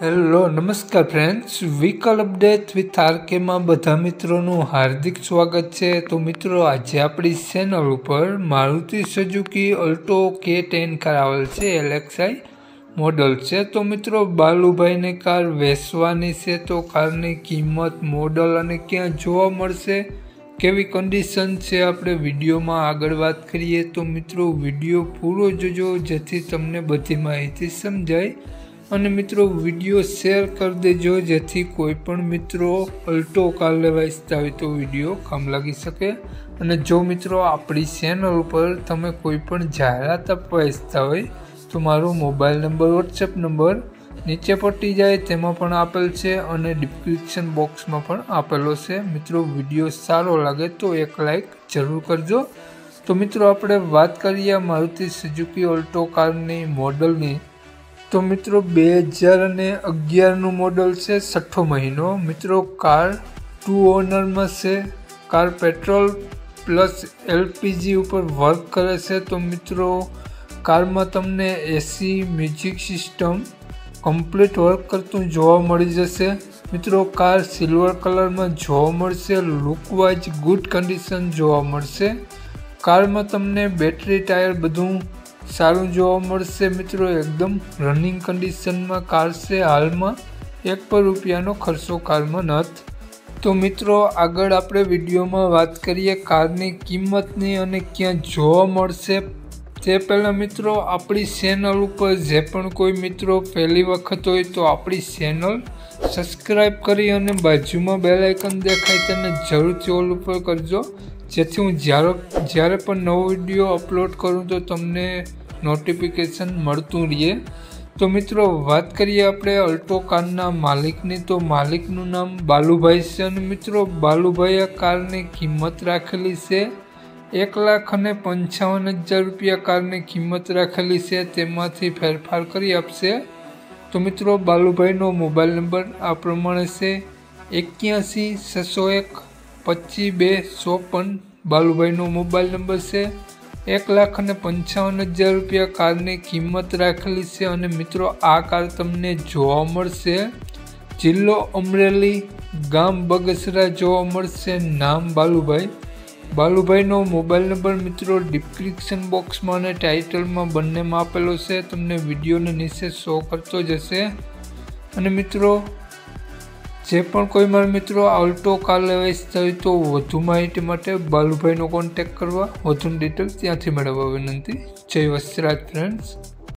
Hello, નમસ્કાર friends vehicle update with આરકેમાં બધા મિત્રોનું હાર્દિક સ્વાગત છે. તો મિત્રો, આજે આપણી ચેનલ ઉપર Maruti Suzuki Alto K ten car આવેલ છે એલેક્સાઈ મોડલ છે. તો મિત્રો, બાલુભાઈને કાર વેચવાની છે, તો કારની કિંમત મોડલ અને ક્યાં જોવા મળશે, કેવી કન્ડિશન છે, આપણે વિડીયોમાં આગળ વાત કરીએ. તો મિત્રો, વીડિયો પૂરો જોજો, જેથી તમને બધી માહિતી સમજાય. અને મિત્રો વીડિયો શેર કરી દેજો, જેથી કોઈ પણ મિત્રો અલ્ટો કાર લેવા હોય તો વીડિયો કામ લાગી શકે. અને જો મિત્રો, આપણી ચેનલ ઉપર તમે કોઈ પણ જાહેરાત આપવા ઈચ્છતા હોય, તો મારો મોબાઈલ નંબર વોટ્સએપ નંબર નીચે પટી જાય, તેમાં પણ આપેલ છે અને ડિસ્ક્રિપ્શન બોક્સમાં પણ આપેલો છે. મિત્રો વીડિયો સારો લાગે તો એક લાઈક જરૂર કરજો. તો મિત્રો, આપણે વાત કરીએ મારુતિ સુઝુકી ઓલ્ટો કારની મોડલની. તો મિત્રો બે હજાર અને અગિયારનું મોડલ છે છઠ્ઠો મહિનો. મિત્રો કાર ટુ ઓનરમાં છે. કાર પેટ્રોલ પ્લસ એલપીજી ઉપર વર્ક કરે છે. તો મિત્રો કારમાં તમને AC music system complete work કરતું જોવા મળી જશે. મિત્રો કાર સિલ્વર કલરમાં જોવા મળશે. લુકવાઇઝ ગુડ કન્ડિશન જોવા મળશે. કારમાં તમને બેટરી ટાયર બધું સારું જોવા મળશે મિત્રો, એકદમ રનિંગ કન્ડિશનમાં કાર છે હાલમાં. એક પર રૂપિયાનો ખર્ચો કારમાં નથી. તો મિત્રો, આગળ આપણે વિડીયોમાં વાત કરીએ કારની કિંમતની અને ક્યાં જોવા મળશે. તે પહેલાં મિત્રો, આપણી ચેનલ ઉપર જે પણ કોઈ મિત્રો પહેલી વખત હોય તો આપણી ચેનલ સબસ્ક્રાઈબ કરી અને બાજુમાં બેલ દેખાય તેને જરૂરથી ઓલ ઉપર કરજો. જેથી હું જ્યારે જ્યારે પણ નવો વીડિયો અપલોડ કરું તો તમને નોટિફિકેશન મળતું રહે તો મિત્રો, વાત કરીએ આપણે અલ્ટો કારના માલિકની. તો માલિકનું નામ બાલુભાઈ છે અને મિત્રો બાલુભાઈ આ કારની કિંમત રાખેલી છે એક લાખ અને પંચાવન હજાર રૂપિયા કારની કિંમત રાખેલી છે. તેમાંથી ફેરફાર કરી આપશે. તો મિત્રો, બાલુભાઈનો મોબાઈલ નંબર આ પ્રમાણે છે એક્યાસી છસો એક પચીસ બે ચોપન. બાલુભાઈનો મોબાઈલ નંબર છે એક લાખ અને પંચાવન હજાર રૂપિયા કારની કિંમત રાખેલી છે અને મિત્રો, આ કાર તમને જોવા મળશે. જિલ્લો અમરેલી ગામ બગસરા જોવા મળશે. નામ બાલુભાઈ. બાલુભાઈનો મોબાઈલ નંબર મિત્રો, ડિસ્ક્રિપ્શન બોક્સમાં અને ટાઇટલમાં બંનેમાં આપેલો છે. તમને વિડીયોને નીચે શો કરતો જશે. અને મિત્રો જે પણ કોઈ મારા મિત્રો આલ્ટો કાર લેવા ઈચ્છતા તો વધુ માહિતી માટે બાલુભાઈનો કોન્ટેક્ટ કરવા. વધુ ડિટેલ ત્યાંથી મેળવવા વિનંતી. જય વસ્ત્રાજ ફ્રેન્ડ્સ